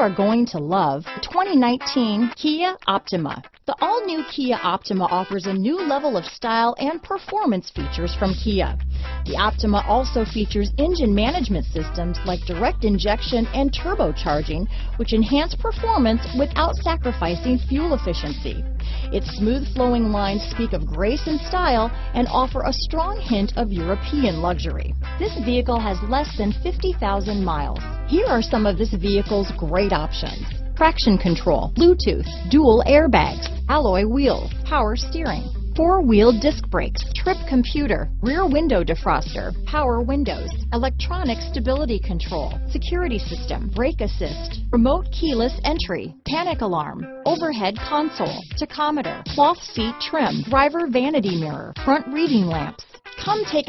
are going to love the 2019 Kia Optima. The all-new Kia Optima offers a new level of style and performance features from Kia. The Optima also features engine management systems like direct injection and turbocharging, which enhance performance without sacrificing fuel efficiency. Its smooth flowing lines speak of grace and style and offer a strong hint of European luxury. This vehicle has less than 50,000 miles. Here are some of this vehicle's great options. Traction control, Bluetooth, dual airbags, alloy wheels, power steering, four-wheel disc brakes, trip computer, rear window defroster, power windows, electronic stability control, security system, brake assist, remote keyless entry, panic alarm, overhead console, tachometer, cloth seat trim, driver vanity mirror, front reading lamps. Come take a